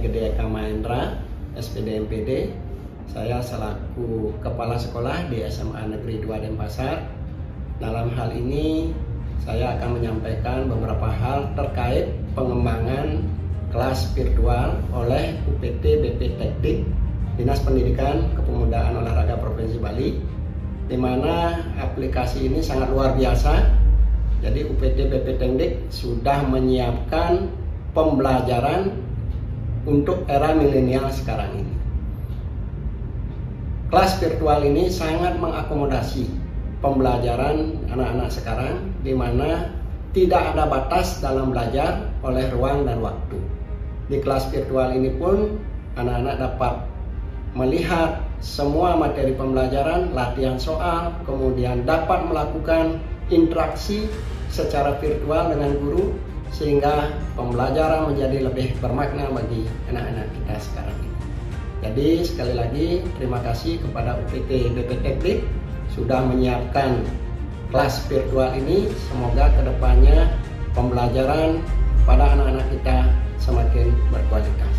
Gede Eka Mahendra, SPD MPD. Saya selaku Kepala Sekolah di SMA Negeri 2 Denpasar. Dalam hal ini saya akan menyampaikan beberapa hal terkait pengembangan kelas virtual oleh UPT BP Teknik Dinas Pendidikan Kepemudaan Olahraga Provinsi Bali di mana aplikasi ini sangat luar biasa. Jadi UPT BP Teknik sudah menyiapkan pembelajaran untuk era milenial sekarang ini. Kelas virtual ini sangat mengakomodasi pembelajaran anak-anak sekarang di mana tidak ada batas dalam belajar oleh ruang dan waktu. Di kelas virtual ini pun anak-anak dapat melihat semua materi pembelajaran, latihan soal, kemudian dapat melakukan interaksi secara virtual dengan guru sehingga pembelajaran menjadi lebih bermakna bagi anak-anak kita sekarang ini. Jadi sekali lagi terima kasih kepada UPT BP Teknik sudah menyiapkan kelas virtual ini. Semoga ke depannya pembelajaran pada anak-anak kita semakin berkualitas.